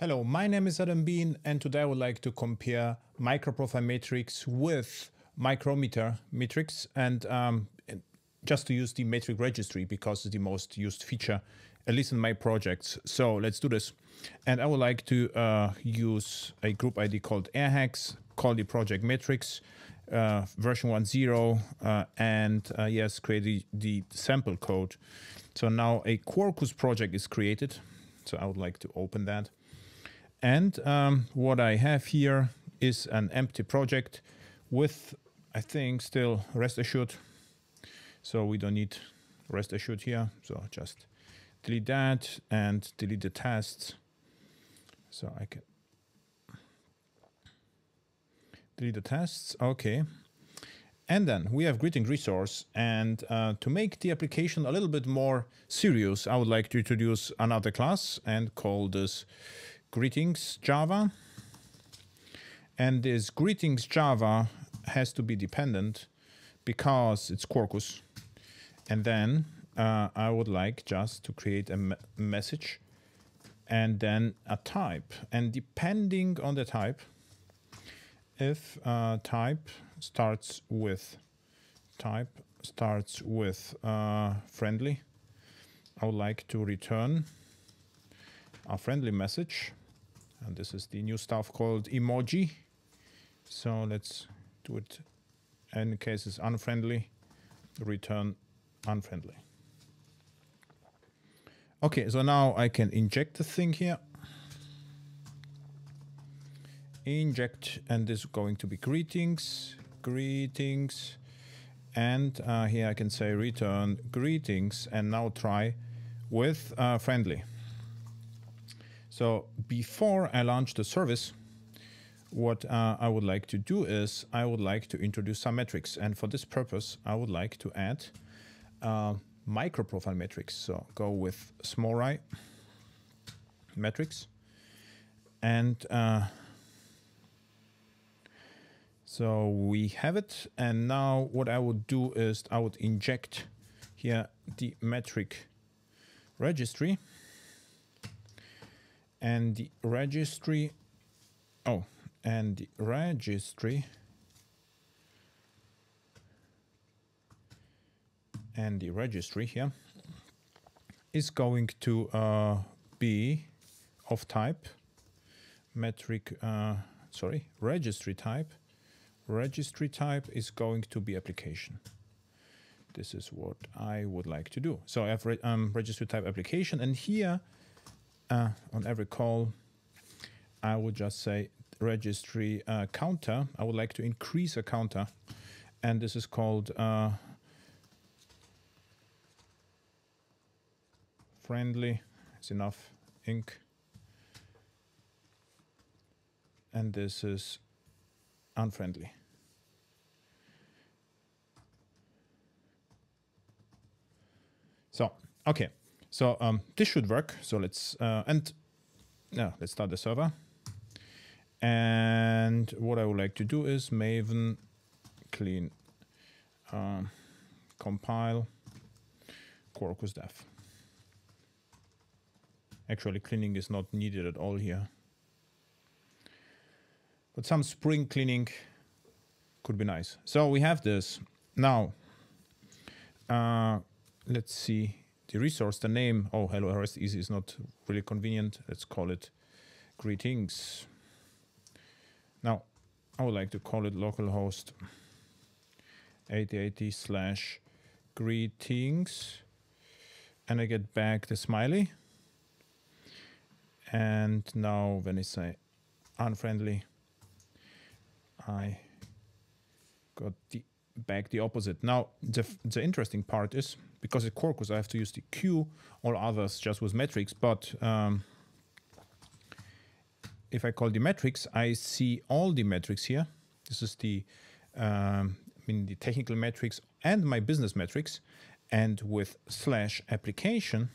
Hello, my name is Adam Bien, and today I would like to compare microprofile metrics with micrometer metrics, and um, just to use the metric registry because it's the most used feature, at least in my projects. So let's do this. And I would like to uh, use a group ID called AirHacks, call the project matrix, uh, version 1.0, uh, and uh, yes, create the, the sample code. So now a Quarkus project is created. So I would like to open that. And um, what I have here is an empty project with, I think, still rest assured. So we don't need rest assured here. So just delete that and delete the tests. So I can delete the tests. Okay. And then we have greeting resource. And uh, to make the application a little bit more serious, I would like to introduce another class and call this greetings Java. And this greetings Java has to be dependent because it's Quarkus. And then uh, I would like just to create a me message and then a type. And depending on the type, if uh, type starts with type starts with uh, friendly, I would like to return a friendly message and this is the new stuff called emoji. So let's do it. In case it's unfriendly return unfriendly. Okay so now I can inject the thing here. Inject and this is going to be greetings greetings. And uh, here I can say return greetings and now try with uh, friendly so before I launch the service, what uh, I would like to do is I would like to introduce some metrics. And for this purpose, I would like to add uh, micro profile metrics. So go with SmallRye metrics. And uh, so we have it. And now what I would do is I would inject here the metric registry and the registry oh and the registry and the registry here is going to uh, be of type metric uh, sorry registry type. Registry type is going to be application. This is what I would like to do. So I have re um, registry type application and here uh, on every call, I would just say registry uh, counter. I would like to increase a counter, and this is called uh, friendly. It's enough inc, and this is unfriendly. So, okay. So um, this should work. So let's, uh, and yeah, let's start the server. And what I would like to do is maven clean uh, compile Quarkus dev. Actually, cleaning is not needed at all here. But some spring cleaning could be nice. So we have this. Now, uh, let's see the resource, the name, oh, hello RESTEasy is not really convenient. Let's call it greetings. Now, I would like to call it localhost 8080 slash greetings. And I get back the smiley. And now when I say uh, unfriendly, I got the back the opposite. Now, the, the interesting part is because it's Quarkus, I have to use the Q, all others just with metrics. But um, if I call the metrics, I see all the metrics here. This is the, um, I mean, the technical metrics and my business metrics. And with slash application,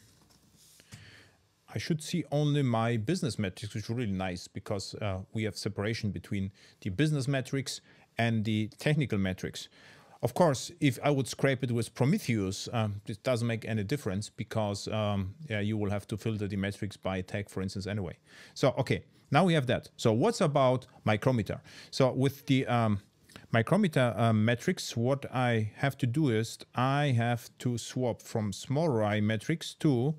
I should see only my business metrics, which is really nice because uh, we have separation between the business metrics and the technical metrics. of course, if I would scrape it with Prometheus, um, it doesn't make any difference because um, yeah, you will have to filter the metrics by tag, for instance, anyway. So, okay, now we have that. So what's about micrometer? So with the um, micrometer uh, metrics, what I have to do is I have to swap from SmallRye metrics to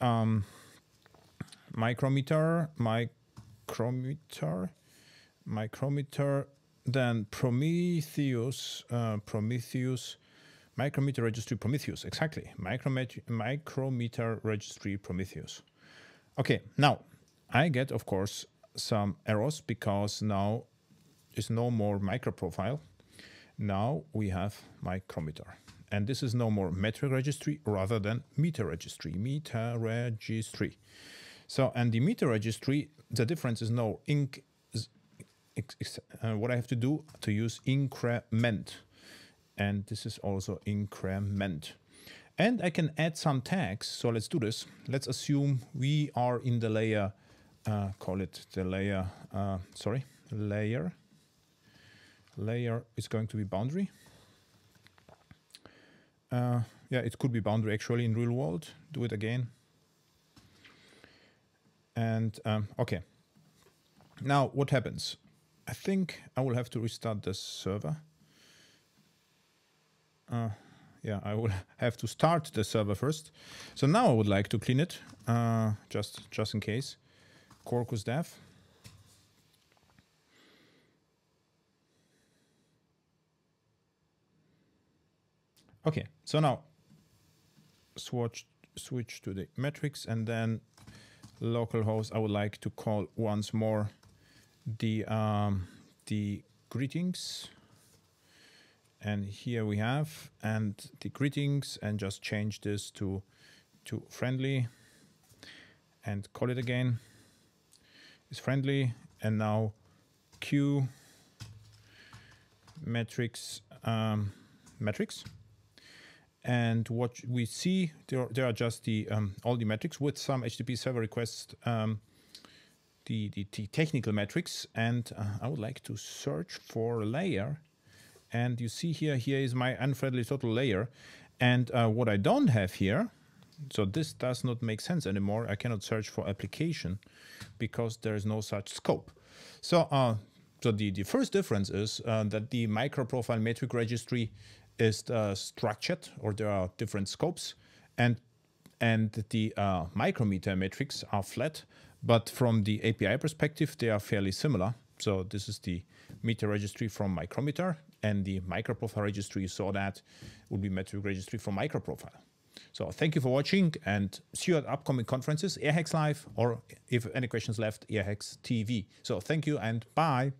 um, micrometer, micrometer, micrometer then Prometheus, uh, Prometheus, micrometer registry Prometheus, exactly, micrometer, micrometer registry Prometheus. Okay, now I get, of course, some errors because now is no more micro profile. Now we have micrometer. And this is no more metric registry rather than meter registry, meter registry. So, and the meter registry, the difference is no inc uh, what I have to do to use increment. And this is also increment. And I can add some tags. So let's do this. Let's assume we are in the layer, uh, call it the layer, uh, sorry, layer. Layer is going to be boundary. Uh, yeah, it could be boundary actually in real world. Do it again. And um, okay. Now what happens? I think I will have to restart the server. Uh, yeah, I will have to start the server first. So now I would like to clean it, uh, just, just in case. Quarkus dev. Okay, so now switch, switch to the metrics and then localhost I would like to call once more the um, the greetings. And here we have and the greetings and just change this to to friendly and call it again. Is friendly and now q metrics um, metrics and what we see there, there are just the um, all the metrics with some http server requests um, the, the, the technical metrics and uh, I would like to search for a layer. And you see here here is my unfriendly total layer. And uh, what I don't have here so this does not make sense anymore. I cannot search for application because there is no such scope. So uh, so the, the first difference is uh, that the micro profile metric registry is uh, structured or there are different scopes and and the uh, micrometer metrics are flat but from the API perspective, they are fairly similar. So this is the meter registry from Micrometer and the microprofile registry you saw that would be metric registry from microprofile. So thank you for watching and see you at upcoming conferences, AirHacks Live, or if any questions left, AirHacks TV. So thank you and bye.